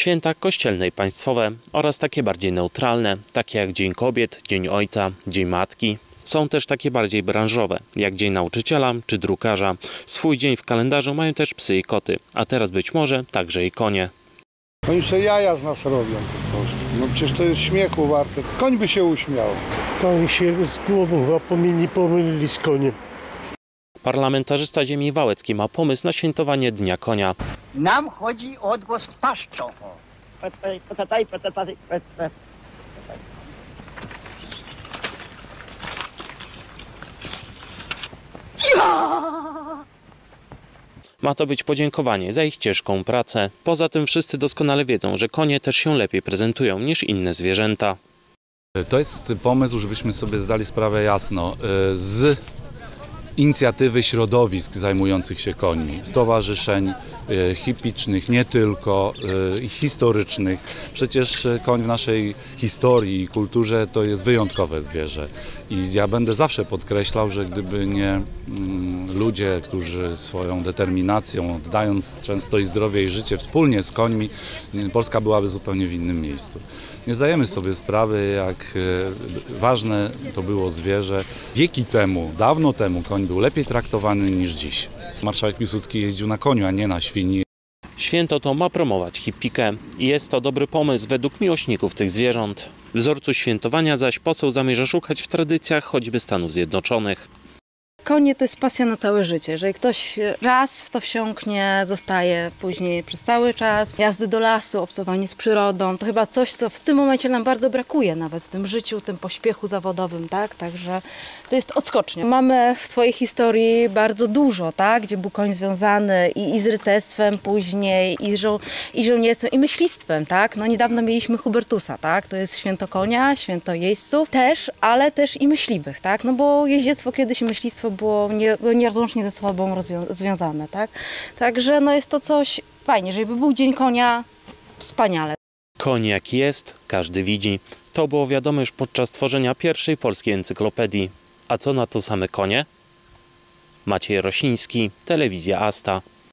Święta kościelne i państwowe oraz takie bardziej neutralne, takie jak Dzień Kobiet, Dzień Ojca, Dzień Matki. Są też takie bardziej branżowe, jak Dzień Nauczyciela czy Drukarza. Swój dzień w kalendarzu mają też psy i koty, a teraz być może także i konie. Oni sobie jaja z nas robią po prostu. No przecież to jest śmiechu warte. Koń by się uśmiał. To oni się z głową chyba pomyli, pomylili z koniem. Parlamentarzysta ziemi wałeckiej ma pomysł na świętowanie Dnia Konia. Nam chodzi o odgłos paszczą. Ma to być podziękowanie za ich ciężką pracę. Poza tym wszyscy doskonale wiedzą, że konie też się lepiej prezentują niż inne zwierzęta. To jest pomysł, żebyśmy sobie zdali sprawę jasno y, z inicjatywy środowisk zajmujących się końmi, stowarzyszeń y, hipicznych, nie tylko, i historycznych. Przecież y, koń w naszej historii i kulturze to jest wyjątkowe zwierzę. I ja będę zawsze podkreślał, że gdyby nie mm, ludzie, którzy swoją determinacją, oddając często i zdrowie i życie wspólnie z końmi, Polska byłaby zupełnie w innym miejscu. Nie zdajemy sobie sprawy, jak e, ważne to było zwierzę. Wieki temu, dawno temu koń był lepiej traktowany niż dziś. Marszałek Piłsudski jeździł na koniu, a nie na świni. Święto to ma promować hippikę i jest to dobry pomysł według miłośników tych zwierząt. Wzorcu świętowania zaś poseł zamierza szukać w tradycjach choćby Stanów Zjednoczonych. Konie to jest pasja na całe życie. Jeżeli ktoś raz w to wsiąknie, zostaje później przez cały czas. Jazdy do lasu, obcowanie z przyrodą, to chyba coś, co w tym momencie nam bardzo brakuje nawet w tym życiu, tym pośpiechu zawodowym, tak? Także to jest odskocznie. Mamy w swojej historii bardzo dużo, tak? Gdzie był koń związany i, i z rycerstwem później, i, żo i żołnierstwem, i myślistwem, tak? No niedawno mieliśmy Hubertusa, tak? To jest święto konia, święto jeźdźców też, ale też i myśliwych, tak? No bo jeździectwo kiedyś i myślistwo było nie- ze sobą związane, tak? Także no jest to coś fajnie, żeby był Dzień Konia, wspaniale. Koń jak jest, każdy widzi. To było wiadome już podczas tworzenia pierwszej polskiej encyklopedii. A co na to same konie? Maciej Rosiński, Telewizja Asta.